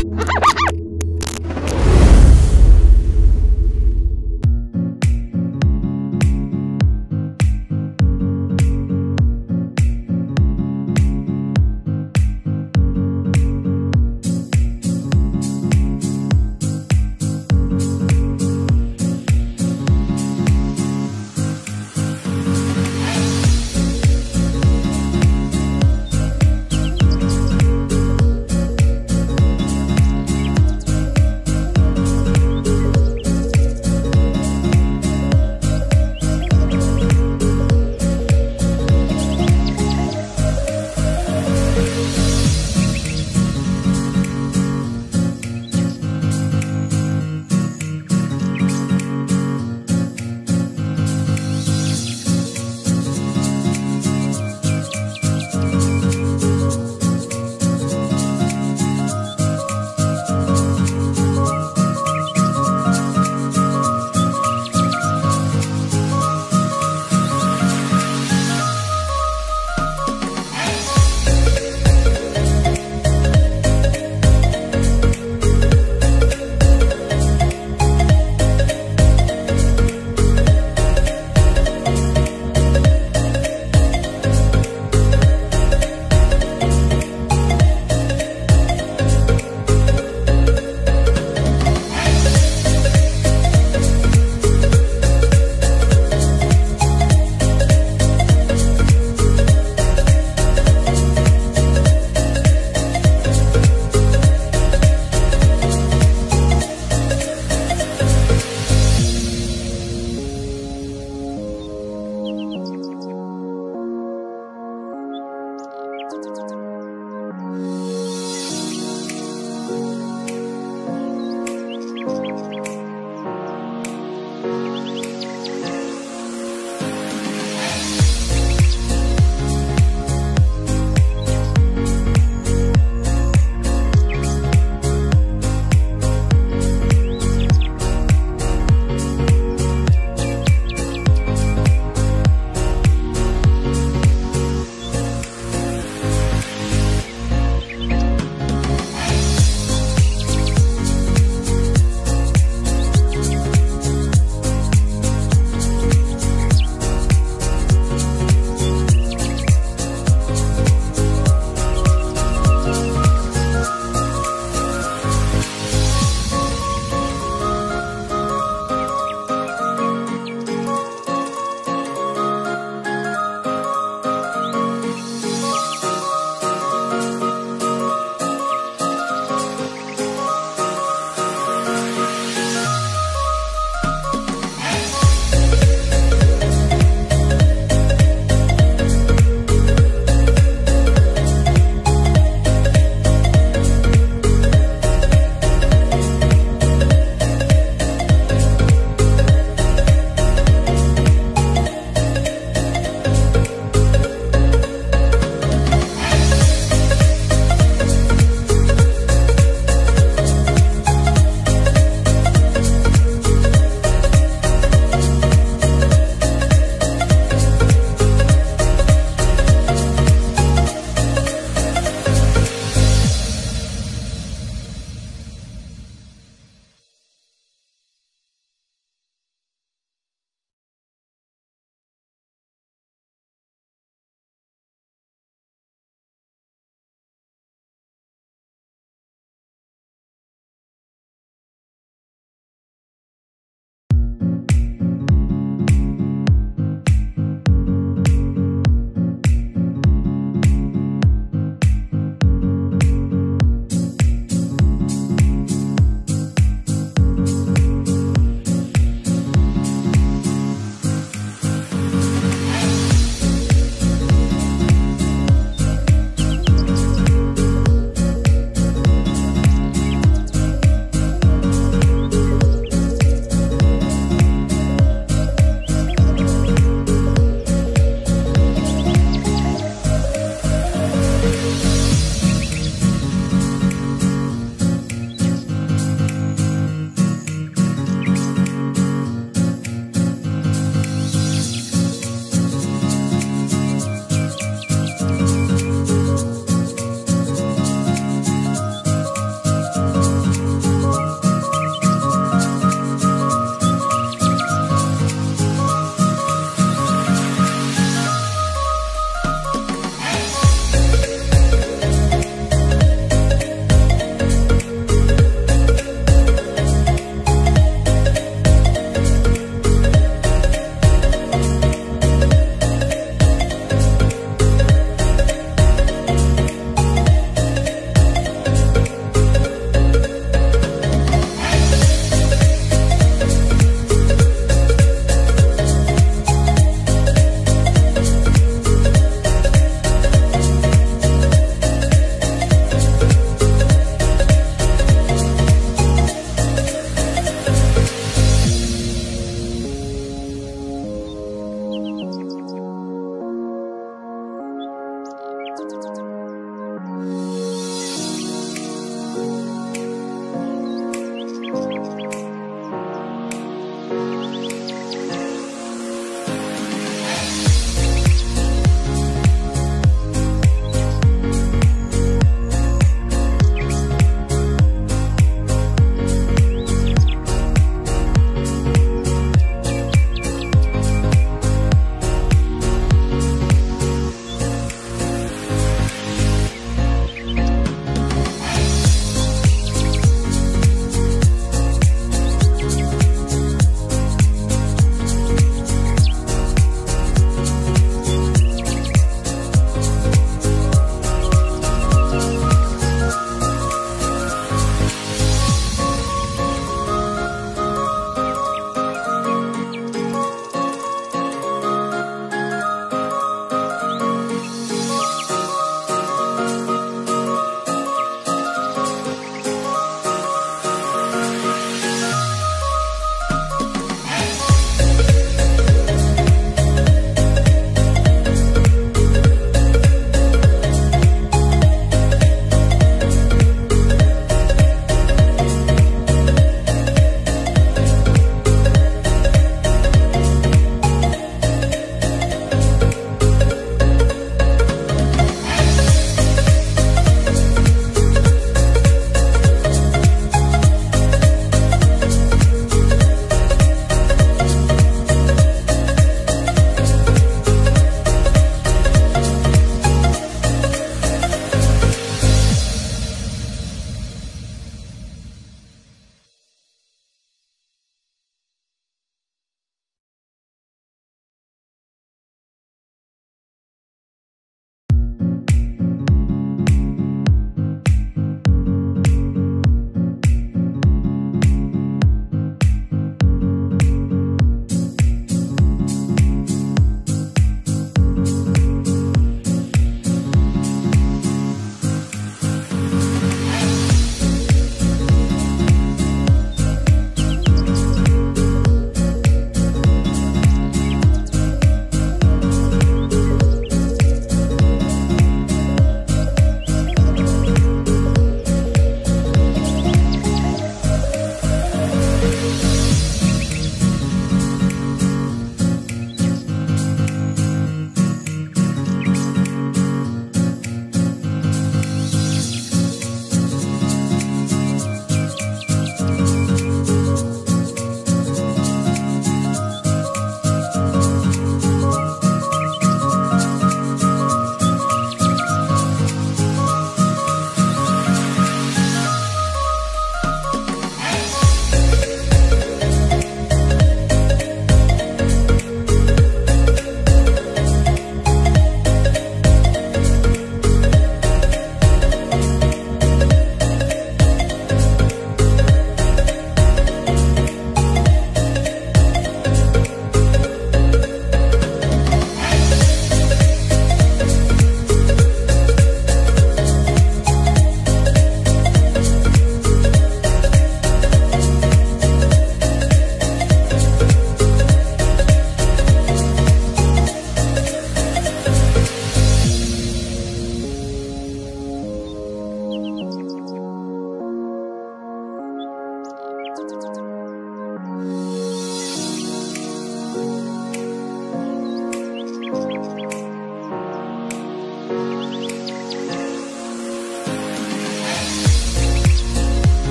Ha ha ha!